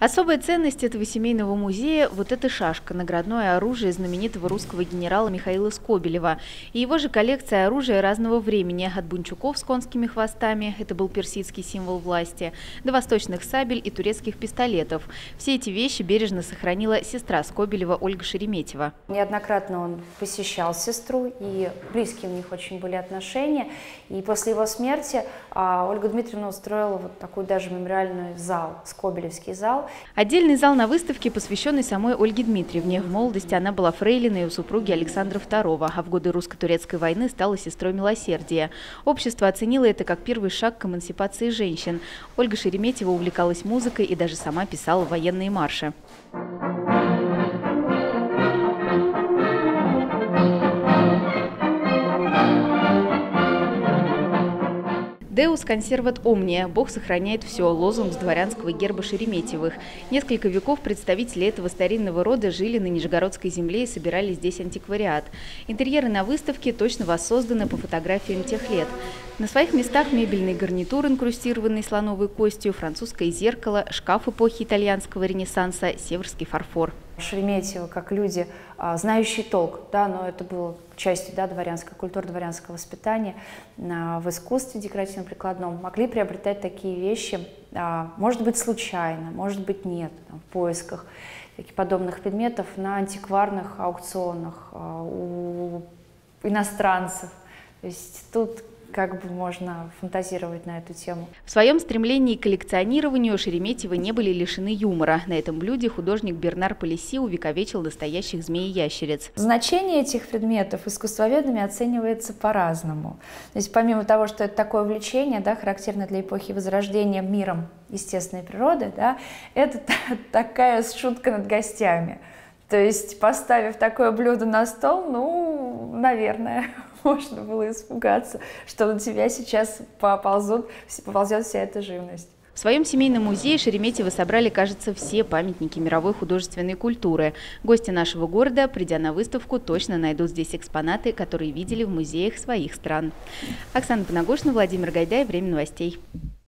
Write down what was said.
Особая ценность этого семейного музея – вот эта шашка, наградное оружие знаменитого русского генерала Михаила Скобелева. И его же коллекция оружия разного времени, от бунчуков с конскими хвостами – это был персидский символ власти, до восточных сабель и турецких пистолетов. Все эти вещи бережно сохранила сестра Скобелева Ольга Шереметьева. Неоднократно он посещал сестру, и близкие у них очень были отношения. И после его смерти а, Ольга Дмитриевна устроила вот такой даже мемориальный зал, Скобелевский зал, Отдельный зал на выставке, посвященный самой Ольге Дмитриевне. В молодости она была фрейлиной у супруги Александра II, а в годы русско-турецкой войны стала сестрой милосердия. Общество оценило это как первый шаг к эмансипации женщин. Ольга Шереметьева увлекалась музыкой и даже сама писала военные марши. «Deus conservat omnia» – «Бог сохраняет все» – лозунг с дворянского герба Шереметьевых. Несколько веков представители этого старинного рода жили на Нижегородской земле и собирали здесь антиквариат. Интерьеры на выставке точно воссозданы по фотографиям тех лет. На своих местах мебельный гарнитур, инкрустированный слоновой костью, французское зеркало, шкаф эпохи итальянского ренессанса, северский фарфор. Шереметьево, как люди, а, знающие толк, да, но это было частью да, дворянской культуры, дворянского воспитания в искусстве декоративно-прикладном, могли приобретать такие вещи, а, может быть, случайно, может быть, нет, в поисках подобных предметов на антикварных аукционах а, у иностранцев. То есть тут как бы можно фантазировать на эту тему. В своем стремлении к коллекционированию Шереметьевы не были лишены юмора. На этом блюде художник Бернар Полиси увековечил настоящих змеи-ящериц. Значение этих предметов искусствоведами оценивается по-разному. То есть помимо того, что это такое увлечение, да, характерное для эпохи Возрождения миром естественной природы, да, это такая шутка над гостями. То есть, поставив такое блюдо на стол, ну, наверное, можно было испугаться, что на тебя сейчас поползут, поползет вся эта живность. В своем семейном музее Шереметьево собрали, кажется, все памятники мировой художественной культуры. Гости нашего города, придя на выставку, точно найдут здесь экспонаты, которые видели в музеях своих стран. Оксана Панагошина, Владимир Гайдай. Время новостей.